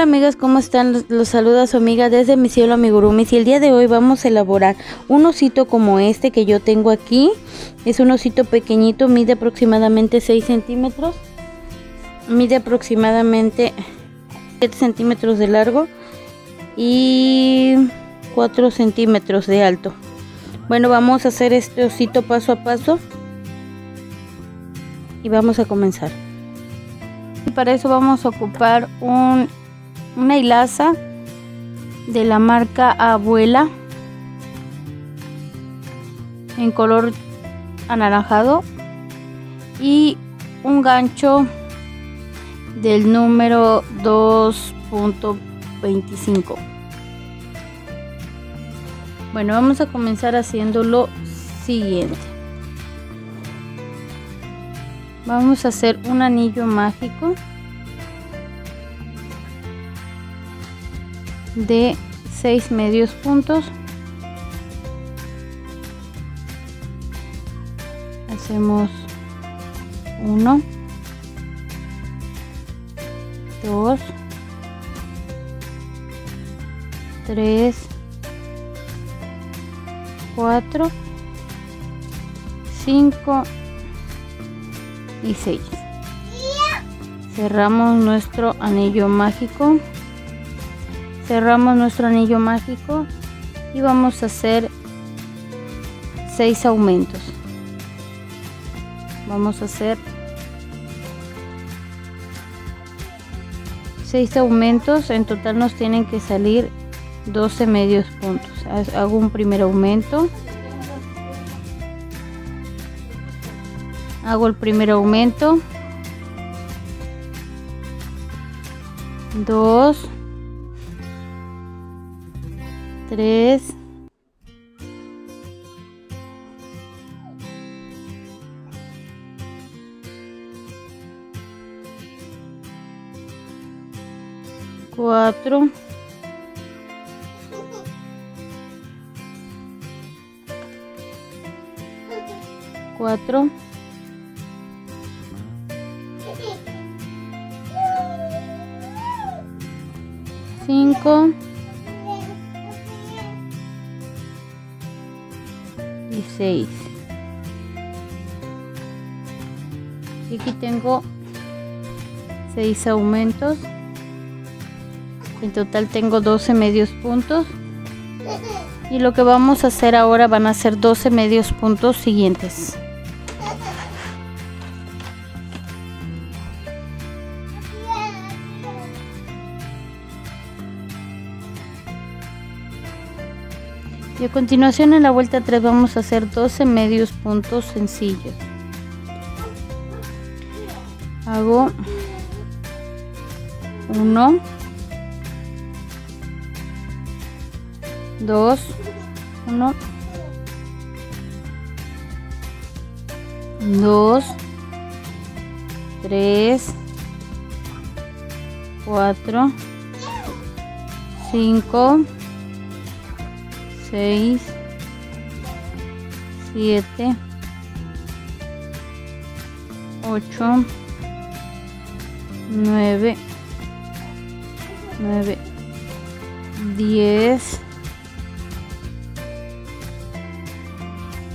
Hola amigas, ¿cómo están? Los saluda su amiga desde mi cielo amigurumis y el día de hoy vamos a elaborar un osito como este que yo tengo aquí. Es un osito pequeñito, mide aproximadamente 6 centímetros. Mide aproximadamente 7 centímetros de largo y 4 centímetros de alto. Bueno, vamos a hacer este osito paso a paso y vamos a comenzar. Para eso vamos a ocupar un una hilaza de la marca Abuela en color anaranjado y un gancho del número 2.25 bueno vamos a comenzar haciendo lo siguiente. Vamos a hacer un anillo mágico de 6 medios puntos. Hacemos 1 2 3 4 5 y 6 cerramos nuestro anillo mágico cerramos nuestro anillo mágico y vamos a hacer 6 aumentos. Vamos a hacer 6 aumentos. En total nos tienen que salir 12 medios puntos. Hago un primer aumento. Hago el primer aumento. 2 tres, cuatro, cuatro, cinco, y 6 y aquí tengo 6 aumentos. En total tengo 12 medios puntos. Y lo que vamos a hacer ahora van a ser 12 medios puntos siguientes continuación en la vuelta 3 vamos a hacer 12 medios puntos sencillos. Hago 1 2 1 2 3 4 5 6 7 8 9 9 10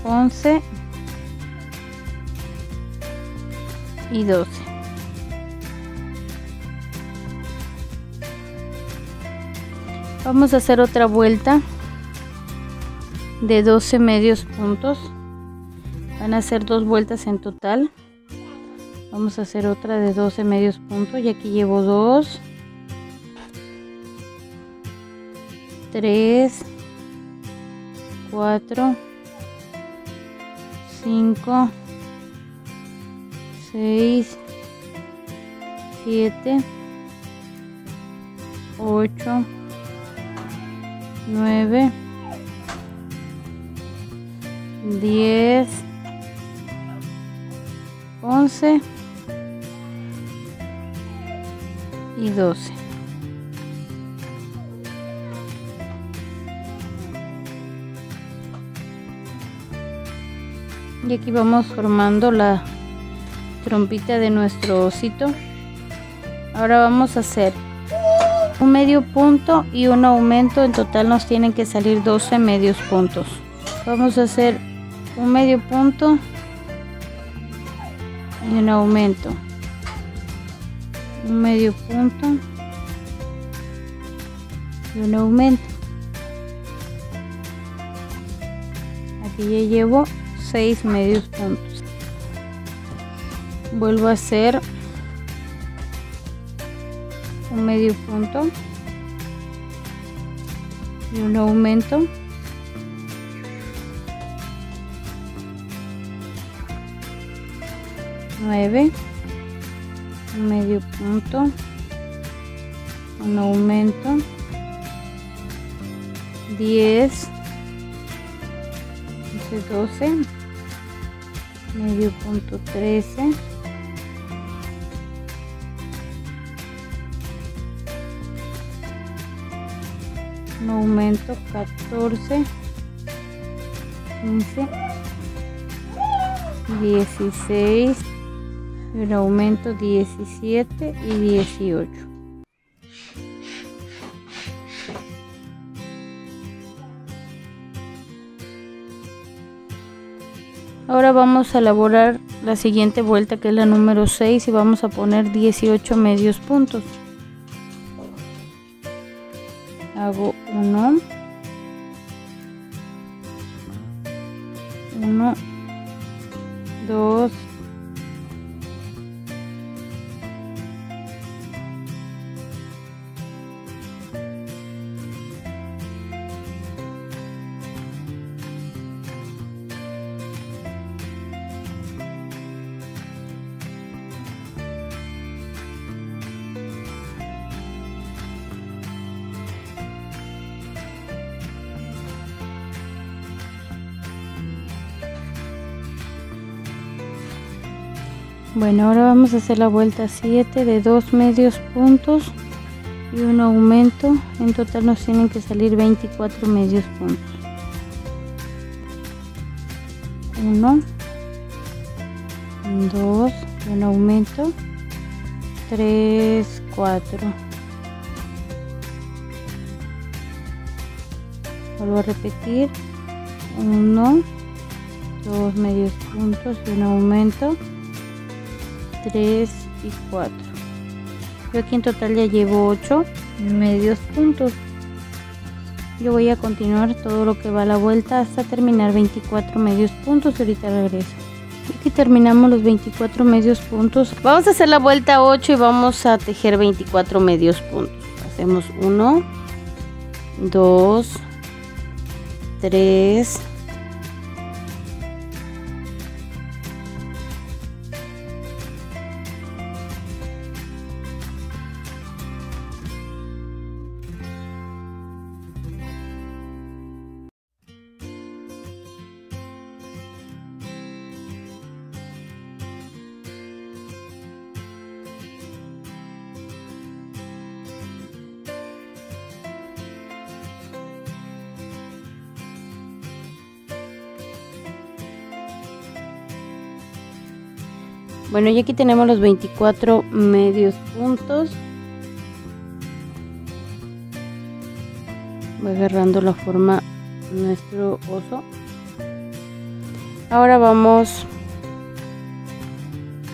11 y 12 vamos a hacer otra vuelta de 12 medios puntos. Van a hacer dos vueltas en total. Vamos a hacer otra de 12 medios puntos y aquí llevo 2 3 4 5 6 7 8 9 10 11 y 12 y aquí vamos formando la trompita de nuestro osito. Ahora vamos a hacer un medio punto y un aumento. En total nos tienen que salir 12 medios puntos. Vamos a hacer un medio punto y un aumento. Un medio punto y un aumento. Aquí ya llevo 6 medios puntos. Vuelvo a hacer un medio punto y un aumento nueve un medio punto un aumento 10 12 medio punto 13 un aumento 14 15 16 el aumento 17 y 18 ahora vamos a elaborar la siguiente vuelta que es la número 6 y vamos a poner 18 medios puntos. Hago 1 Bueno, ahora vamos a hacer la vuelta 7 de 2 medios puntos y un aumento. En total nos tienen que salir 24 medios puntos. 1, 2, un aumento, 3, 4. Vuelvo a repetir. 1, 2 medios puntos y un aumento. 3 y 4 yo aquí en total ya llevo 8 medios puntos. Yo voy a continuar todo lo que va a la vuelta hasta terminar 24 medios puntos ahorita regreso. Aquí terminamos los 24 medios puntos. Vamos a hacer la vuelta 8 y vamos a tejer 24 medios puntos. Hacemos 1 2 3 Bueno, y aquí tenemos los 24 medios puntos. Voy agarrando la forma nuestro oso. Ahora vamos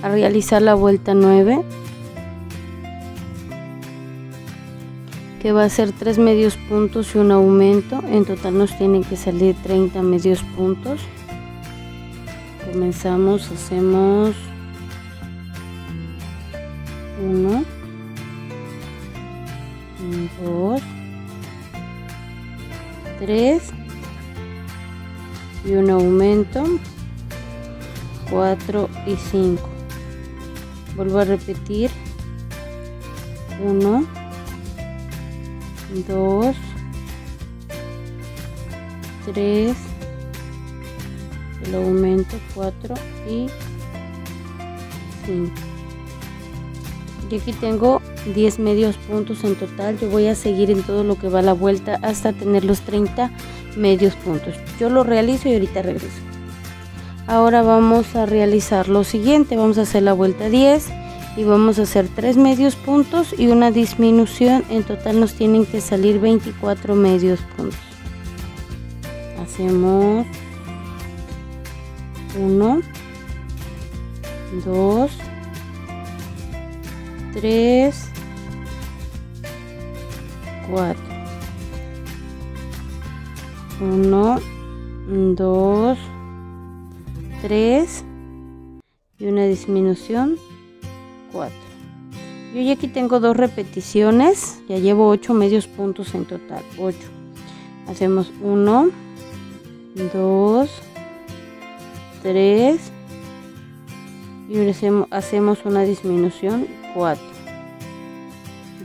a realizar la vuelta 9. que va a ser 3 medios puntos y un aumento. En total nos tienen que salir 30 medios puntos. Comenzamos, hacemos 1 2 3 y un aumento 4 y 5 vuelvo a repetir 1 2 3 el aumento 4 y 5 y aquí tengo 10 medios puntos en total. Yo voy a seguir en todo lo que va la vuelta hasta tener los 30 medios puntos. Yo lo realizo y ahorita regreso. Ahora vamos a realizar lo siguiente. Vamos a hacer la vuelta 10 y vamos a hacer tres medios puntos y una disminución. En total nos tienen que salir 24 medios puntos. Hacemos 1 2 3 4 1 2 3 y una disminución 4 yo ya aquí tengo dos repeticiones ya llevo 8 medios puntos en total 8 hacemos 1 2 3 y hacemos una disminución 4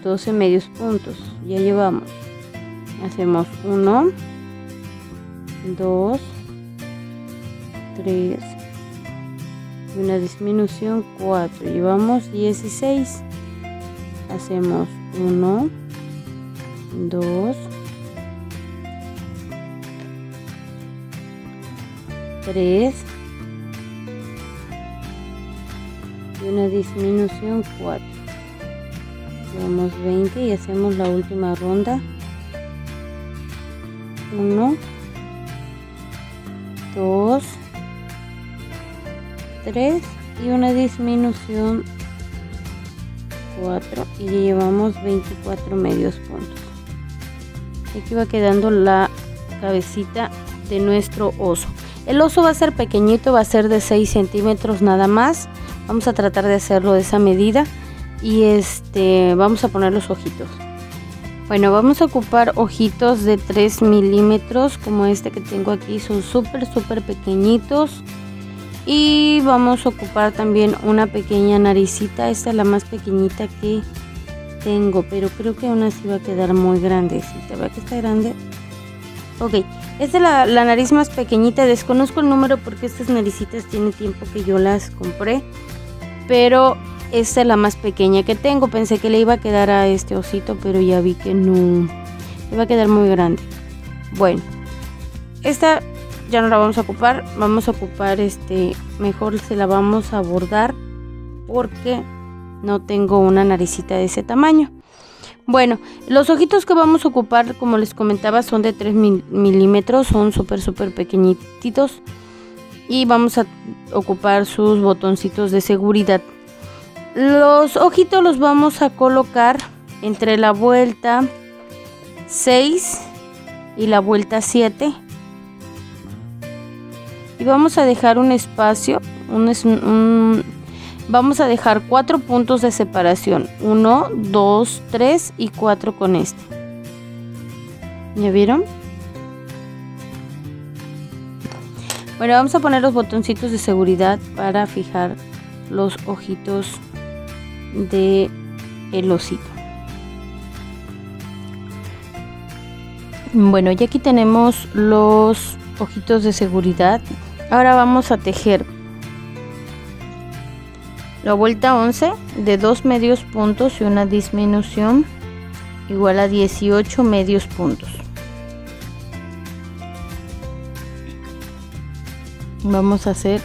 12 medios puntos. Ya llevamos. Hacemos 1 2 3 y una disminución 4 llevamos 16 hacemos 1 2 3 y una disminución 4 llevamos 20 y hacemos la última ronda. 1 2 3 y una disminución. 4 y llevamos 24 medios puntos. Aquí va quedando la cabecita de nuestro oso. El oso va a ser pequeñito va a ser de 6 centímetros nada más. Vamos a tratar de hacerlo de esa medida y este vamos a poner los ojitos bueno, vamos a ocupar ojitos de 3 milímetros como este que tengo aquí. Son súper, súper pequeñitos. Y vamos a ocupar también una pequeña naricita. Esta es la más pequeñita que tengo. Pero creo que aún así va a quedar muy grandecita. ¿Ve que está grande? Ok, esta es la, la nariz más pequeñita. Desconozco el número porque estas naricitas tiene tiempo que yo las compré. Pero esta es la más pequeña que tengo. Pensé que le iba a quedar a este osito, pero ya vi que no. Le va a quedar muy grande. Bueno, esta ya no la vamos a ocupar. Vamos a ocupar este. Mejor se la vamos a bordar porque no tengo una naricita de ese tamaño. Bueno, los ojitos que vamos a ocupar, como les comentaba, son de 3 milímetros, son súper, súper pequeñitos. Y vamos a ocupar sus botoncitos de seguridad. Los ojitos los vamos a colocar entre la vuelta 6 y la vuelta 7. Y vamos a dejar un espacio, un, vamos a dejar cuatro puntos de separación. 1, 2, 3 y 4 con este. ¿Ya vieron? Bueno, vamos a poner los botoncitos de seguridad para fijar los ojitos de el osito. Bueno, ya aquí tenemos los ojitos de seguridad. Ahora vamos a tejer la vuelta 11 de dos medios puntos y una disminución igual a 18 medios puntos. Vamos a hacer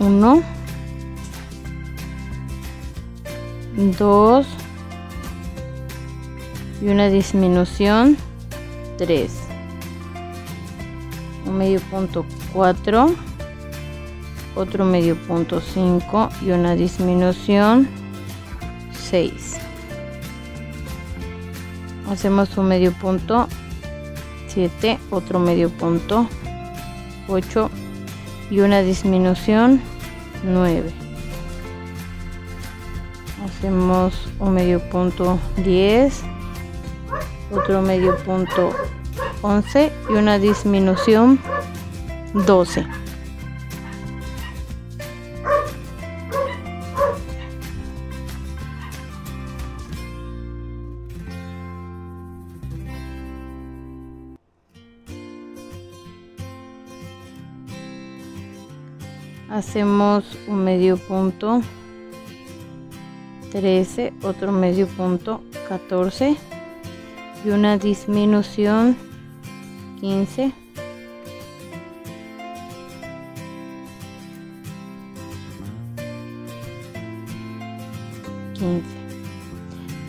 uno 2 y una disminución 3 un medio punto 4 otro medio punto 5 y una disminución 6 hacemos un medio punto 7 otro medio punto 8 y una disminución 9 hacemos un medio punto 10 otro medio punto 11 y una disminución 12 hacemos un medio punto 13 otro medio punto 14 y una disminución 15 15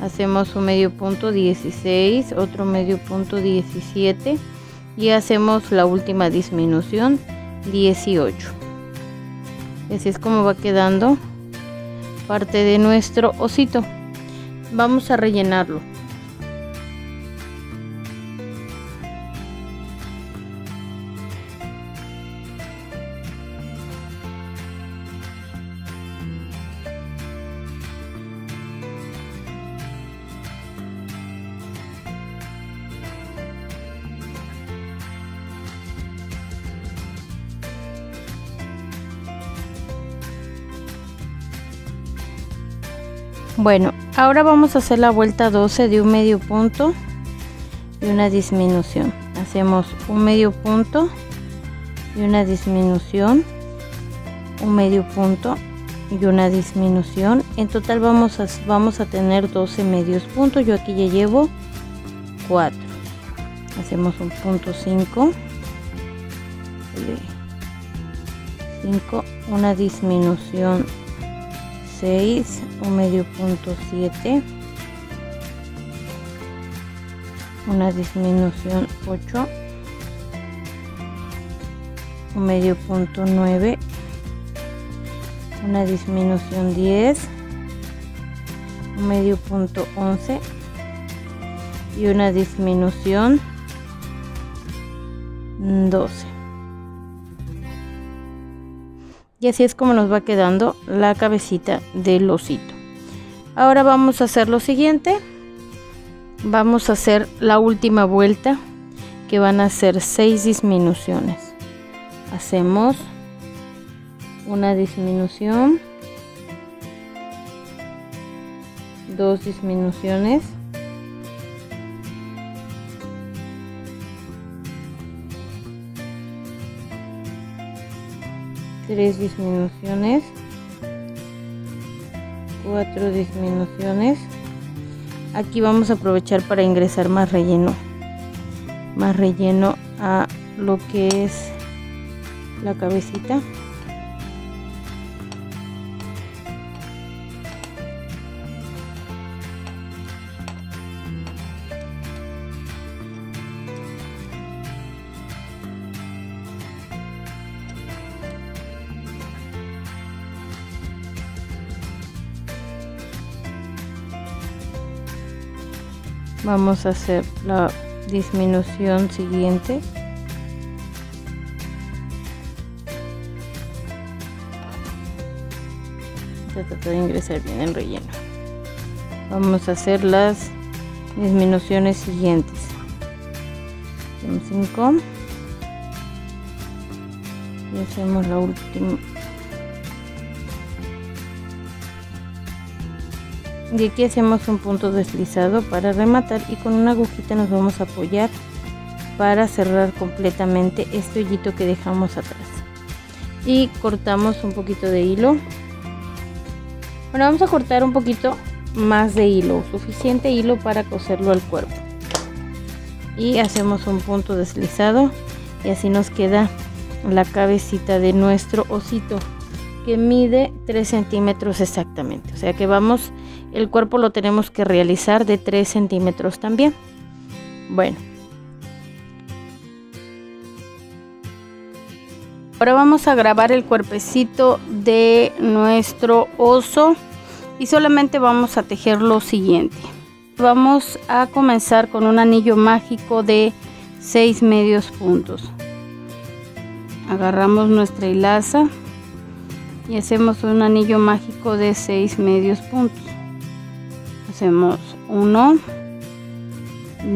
hacemos un medio punto 16 otro medio punto 17 y hacemos la última disminución 18 y así es como va quedando parte de nuestro osito. Vamos a rellenarlo Bueno, ahora vamos a hacer la vuelta 12 de un medio punto y una disminución. Hacemos un medio punto y una disminución, un medio punto y una disminución. En total vamos a, vamos a tener 12 medios puntos. Yo aquí ya llevo 4. Hacemos un punto 5. 5, una disminución 6 un medio punto 7 una disminución 8 un medio punto 9 una disminución 10 un medio punto 11 y una disminución 12 y así es como nos va quedando la cabecita del osito. Ahora vamos a hacer lo siguiente. Vamos a hacer la última vuelta que van a ser seis disminuciones. Hacemos una disminución dos disminuciones tres disminuciones cuatro disminuciones. Aquí vamos a aprovechar para ingresar más relleno más relleno a lo que es la cabecita vamos a hacer la disminución siguiente. Voy a de ingresar bien el relleno. Vamos a hacer las disminuciones siguientes. 5 y hacemos la última y aquí hacemos un punto deslizado para rematar y con una agujita nos vamos a apoyar para cerrar completamente este hoyito que dejamos atrás. Y cortamos un poquito de hilo. Bueno vamos a cortar un poquito más de hilo suficiente hilo para coserlo al cuerpo. Y hacemos un punto deslizado y así nos queda la cabecita de nuestro osito que mide 3 centímetros exactamente. O sea que vamos el cuerpo lo tenemos que realizar de 3 centímetros también. Bueno. Ahora vamos a grabar el cuerpecito de nuestro oso y solamente vamos a tejer lo siguiente. Vamos a comenzar con un anillo mágico de 6 medios puntos. Agarramos nuestra hilaza y hacemos un anillo mágico de 6 medios puntos hacemos 1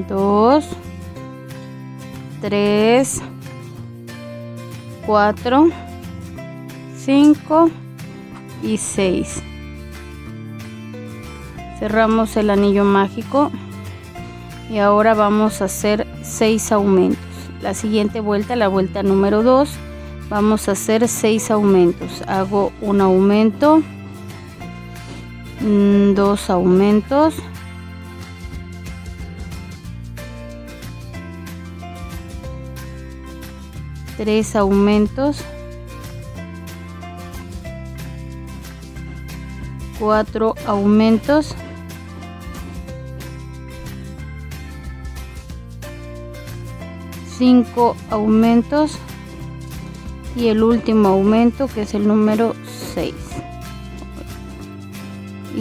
2 3 4 5 y 6 cerramos el anillo mágico y ahora vamos a hacer 6 aumentos. La siguiente vuelta la vuelta número 2 vamos a hacer 6 aumentos. Hago un aumento dos aumentos. Tres aumentos. Cuatro aumentos. Cinco aumentos. Y el último aumento que es el número 6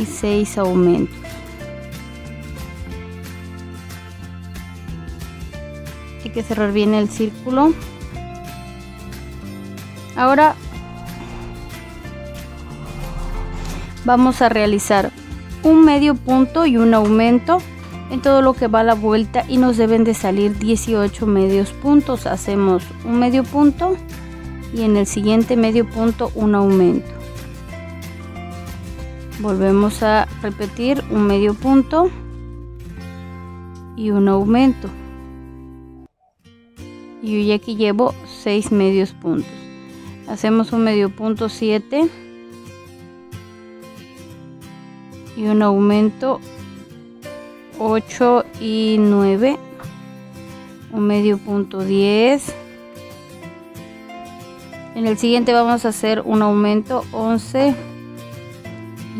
y 6 aumentos. Hay que cerrar bien el círculo. Ahora vamos a realizar un medio punto y un aumento en todo lo que va a la vuelta y nos deben de salir 18 medios puntos. Hacemos un medio punto y en el siguiente medio punto un aumento volvemos a repetir un medio punto y un aumento. Y yo aquí llevo 6 medios puntos. Hacemos un medio punto 7 y un aumento 8 y 9 un medio punto 10 en el siguiente vamos a hacer un aumento 11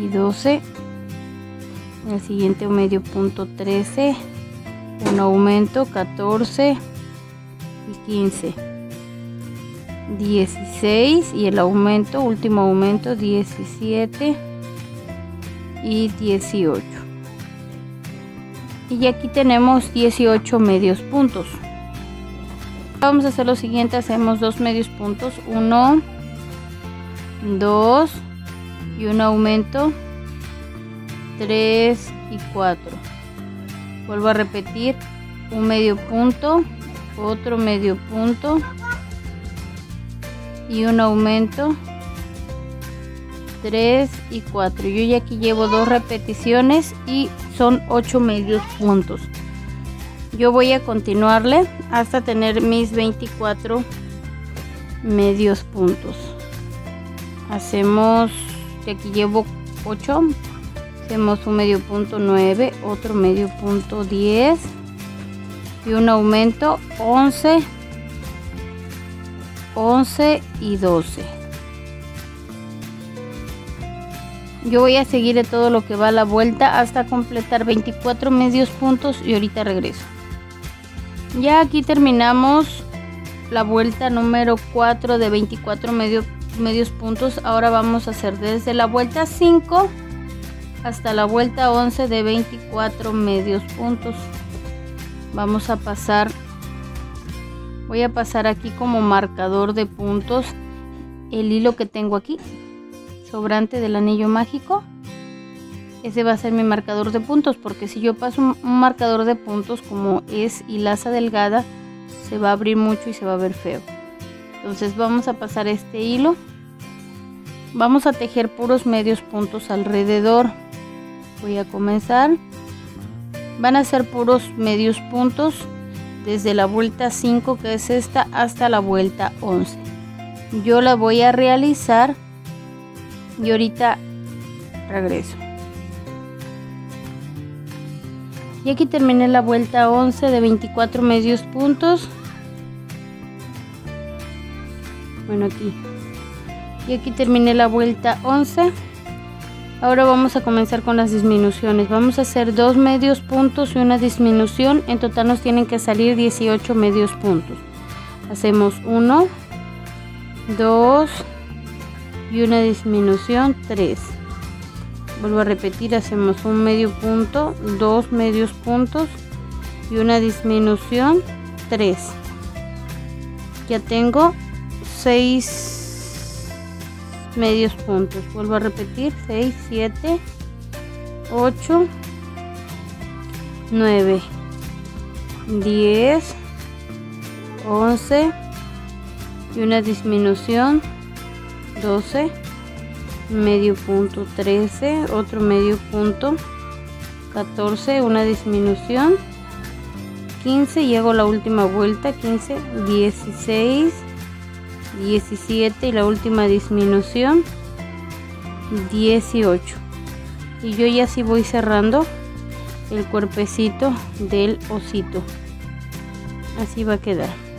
y 12 en el siguiente medio punto 13 un aumento 14 y 15 16 y el aumento último aumento 17 y 18 y aquí tenemos 18 medios puntos. Vamos a hacer lo siguiente hacemos dos medios puntos. 1 2 y un aumento 3 y 4 vuelvo a repetir un medio punto otro medio punto y un aumento 3 y 4 yo ya aquí llevo dos repeticiones y son 8 medios puntos. Yo voy a continuarle hasta tener mis 24 medios puntos. Hacemos de aquí llevo 8 hacemos un medio punto 9 otro medio punto 10 y un aumento 11 11 y 12 Yo voy a seguir de todo lo que va a la vuelta hasta completar 24 medios puntos y ahorita regreso. Ya aquí terminamos la vuelta número 4 de 24 medios puntos. Ahora vamos a hacer desde la vuelta 5 hasta la vuelta 11 de 24 medios puntos. Vamos a pasar, voy a pasar aquí como marcador de puntos el hilo que tengo aquí sobrante del anillo mágico. Ese va a ser mi marcador de puntos porque si yo paso un, marcador de puntos como es hilaza delgada se va a abrir mucho y se va a ver feo entonces vamos a pasar este hilo vamos a tejer puros medios puntos alrededor voy a comenzar van a ser puros medios puntos desde la vuelta 5 que es esta hasta la vuelta 11 yo la voy a realizar y ahorita regreso. Y aquí terminé la vuelta 11 de 24 medios puntos. Bueno, aquí. Y aquí terminé la vuelta 11. Ahora vamos a comenzar con las disminuciones. Vamos a hacer dos medios puntos y una disminución. En total nos tienen que salir 18 medios puntos. Hacemos 1, 2, y una disminución 3 vuelvo a repetir hacemos un medio punto dos medios puntos y una disminución 3 ya tengo 6 medios puntos. Vuelvo a repetir 6 7 8 9 10 11 y una disminución 12 medio punto 13 otro medio punto 14 una disminución 15 y hago la última vuelta 15 16 17 y la última disminución 18 y yo ya así voy cerrando el cuerpecito del osito. Así va a quedar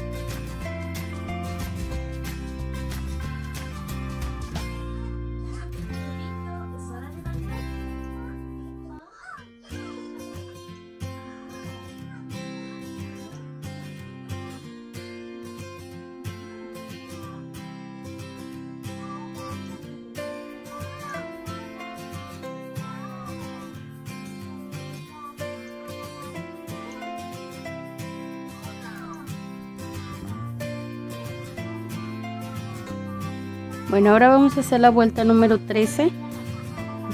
Bueno, ahora vamos a hacer la vuelta número 13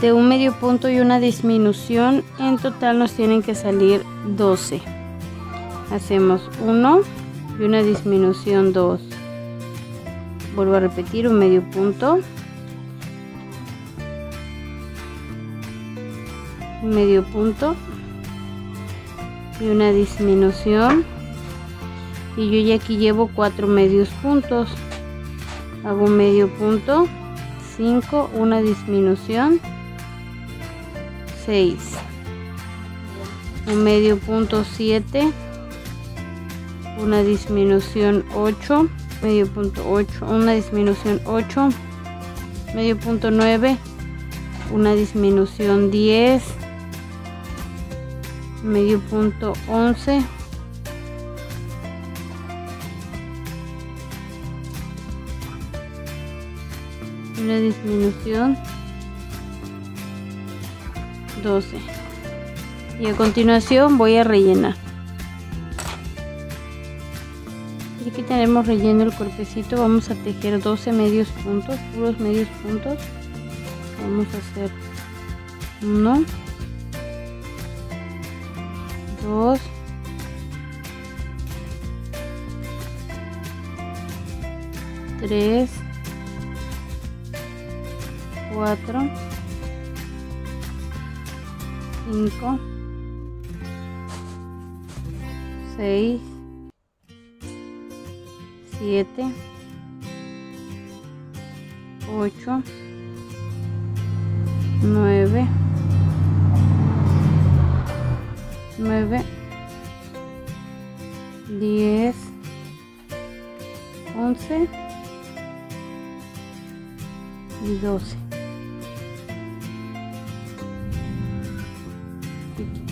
de un medio punto y una disminución. En total nos tienen que salir 12. Hacemos 1 y una disminución 2. Vuelvo a repetir un medio punto. medio punto y una disminución y yo ya aquí llevo cuatro medios puntos hago medio punto. 5 una disminución. 6 un medio punto 7 una disminución 8 medio punto 8 una disminución 8 medio punto 9 una disminución 10 medio punto 11 disminución. 12 y a continuación voy a rellenar. Y aquí tenemos relleno el cuerpecito vamos a tejer 12 medios puntos puros medios puntos vamos a hacer 1 2 3 4 5 6 7 8 9 9 10 11 y 12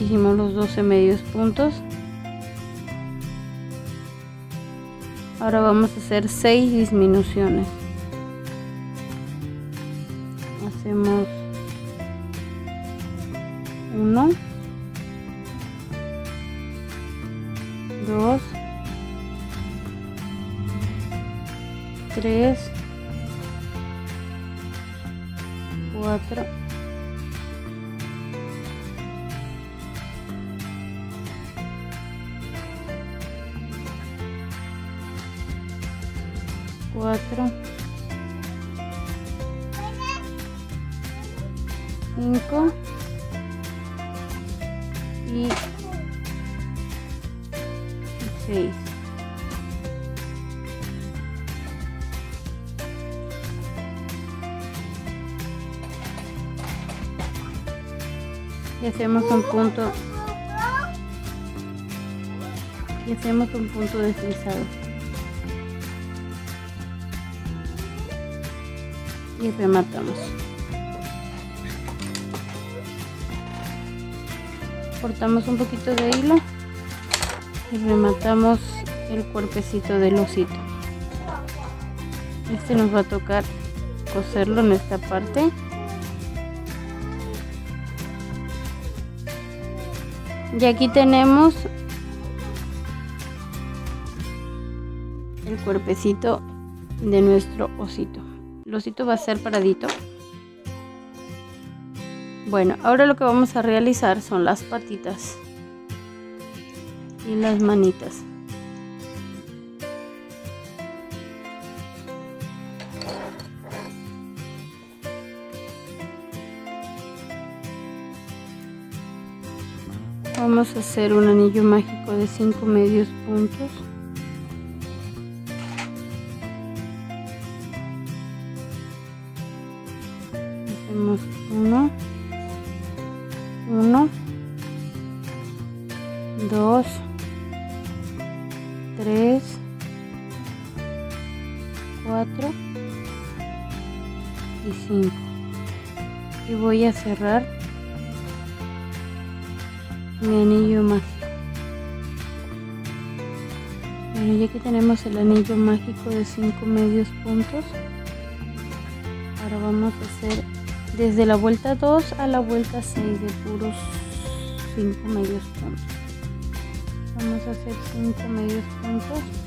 hicimos los 12 medios puntos. Ahora vamos a hacer 6 disminuciones. Hacemos 1 2 3 4 4 5 y 6 y hacemos un punto. Y hacemos un punto deslizado y rematamos. Cortamos un poquito de hilo y rematamos el cuerpecito del osito. Este nos va a tocar coserlo en esta parte. Y aquí tenemos el cuerpecito de nuestro osito el va a ser paradito bueno ahora lo que vamos a realizar son las patitas y las manitas. Vamos a hacer un anillo mágico de 5 medios puntos. Hacemos uno, uno, dos, 3 4 y 5 y voy a cerrar. Mi anillo mágico. Bueno ya que tenemos el anillo mágico de 5 medios puntos ahora vamos a hacer desde la vuelta 2 a la vuelta 6 de puros 5 medios puntos. Vamos a hacer 5 medios puntos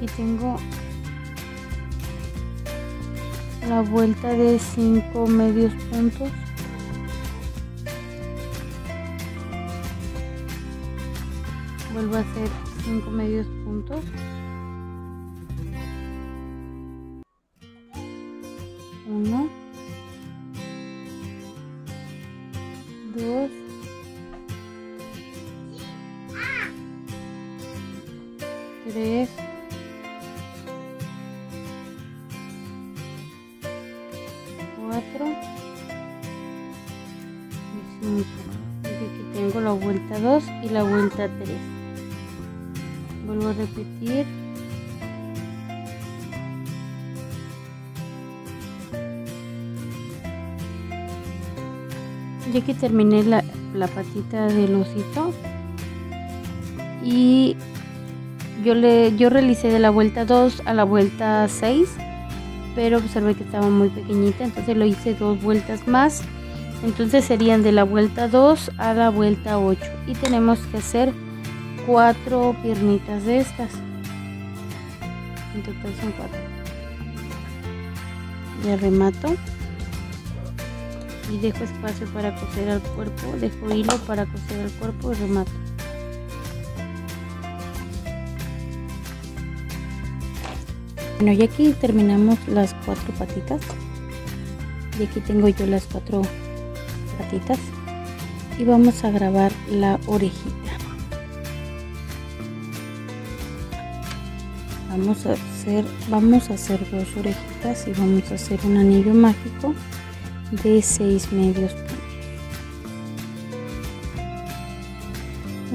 y tengo la vuelta de 5 medios puntos. Vuelvo a hacer 5 medios puntos la vuelta 3 vuelvo a repetir. Ya que terminé la, la patita del osito. Y yo le yo realicé de la vuelta 2 a la vuelta 6 pero observé que estaba muy pequeñita entonces lo hice dos vueltas más entonces serían de la vuelta 2 a la vuelta 8 y tenemos que hacer cuatro piernitas de estas. En total son cuatro. Ya remato. Y dejo espacio para coser al cuerpo. Dejo hilo para coser al cuerpo y remato. Bueno, y aquí terminamos las cuatro patitas. Y aquí tengo yo las cuatro Y vamos a grabar la orejita. Vamos a hacer, vamos a hacer dos orejitas y vamos a hacer un anillo mágico de seis medios puntos.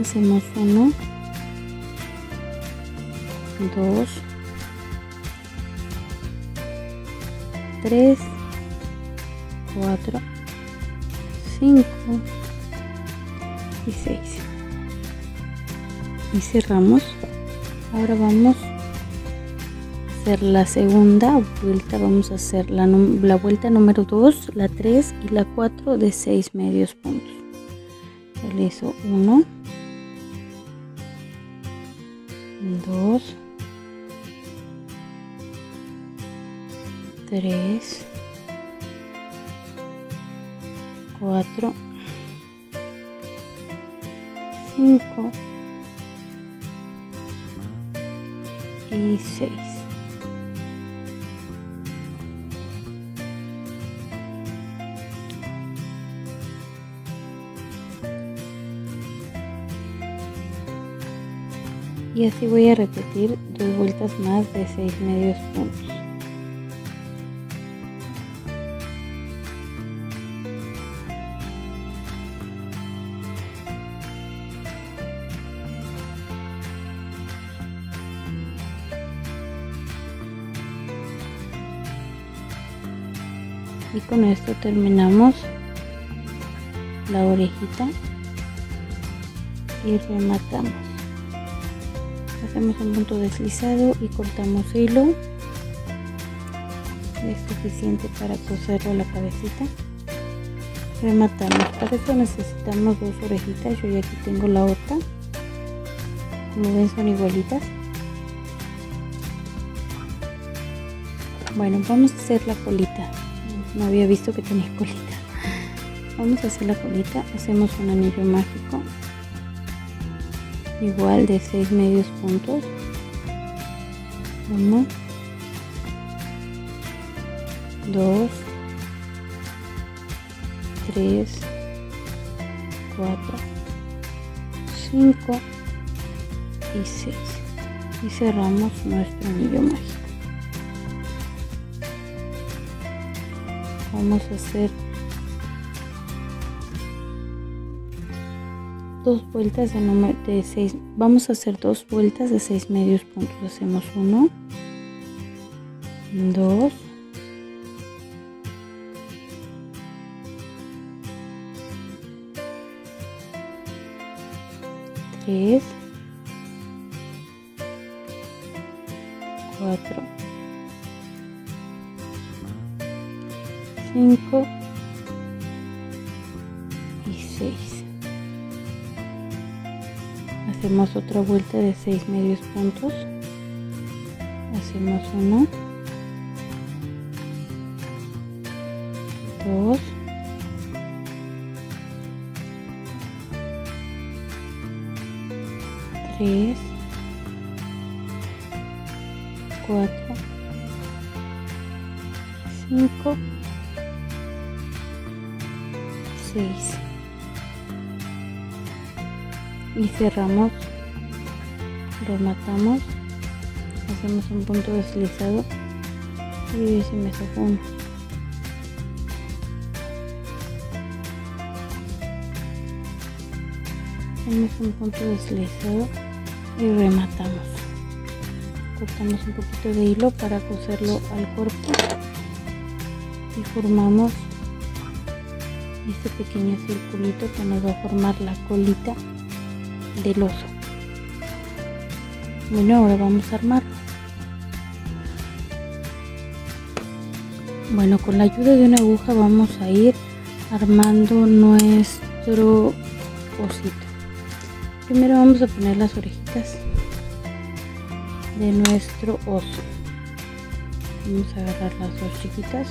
Hacemos uno, dos, 3, 4, 5 y 6. Y cerramos. Ahora vamos a hacer la segunda vuelta. Vamos a hacer la, la vuelta número 2, la 3 y la 4 de 6 medios puntos. Realizo 1, 2, 3 4 5 y 6 y así voy a repetir dos vueltas más de 6 medios puntos con esto terminamos la orejita y rematamos. Hacemos un punto deslizado y cortamos hilo es suficiente para coserlo la cabecita. Rematamos. Para eso necesitamos dos orejitas. Yo ya aquí tengo la otra. Como ven son igualitas. Bueno vamos a hacer la colita no había visto que tenía colita. Vamos a hacer la colita hacemos un anillo mágico. Igual de 6 medios puntos. 1 2 3 4 5 y 6 y cerramos nuestro anillo mágico vamos a hacer. Dos vueltas de número de 6 vamos a hacer dos vueltas de 6 medios puntos. Hacemos 1 2 3 otra vuelta de 6 medios puntos. Hacemos 1 2 3 4 5 6 y cerramos rematamos hacemos un punto deslizado y si me sacó uno. Hacemos un punto deslizado y rematamos. Cortamos un poquito de hilo para coserlo al cuerpo y formamos este pequeño circulito que nos va a formar la colita del oso bueno ahora vamos a armarlo. Bueno con la ayuda de una aguja vamos a ir armando nuestro osito primero vamos a poner las orejitas de nuestro oso. Vamos a agarrar las dos chiquitas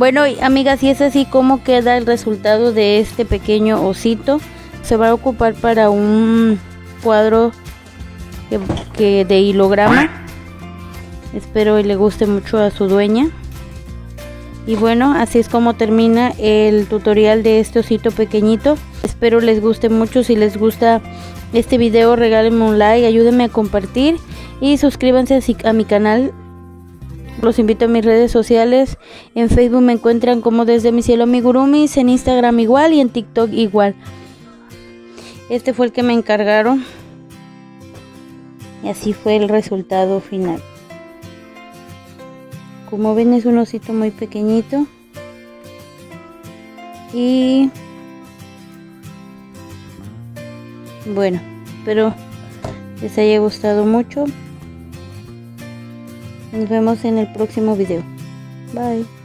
Bueno, amigas, y es así como queda el resultado de este pequeño osito. Se va a ocupar para un cuadro que, de hilograma. Espero y le guste mucho a su dueña. Y bueno, así es como termina el tutorial de este osito pequeñito. Espero les guste mucho. Si les gusta este video, regálenme un like, ayúdenme a compartir y suscríbanse a mi canal. Los invito a mis redes sociales. En Facebook me encuentran como desde mi cielo amigurumis, en Instagram igual y en TikTok igual. Este fue el que me encargaron. Y así fue el resultado final. Como ven es un osito muy pequeñito. Y bueno, espero les haya gustado mucho. Nos vemos en el próximo video. Bye.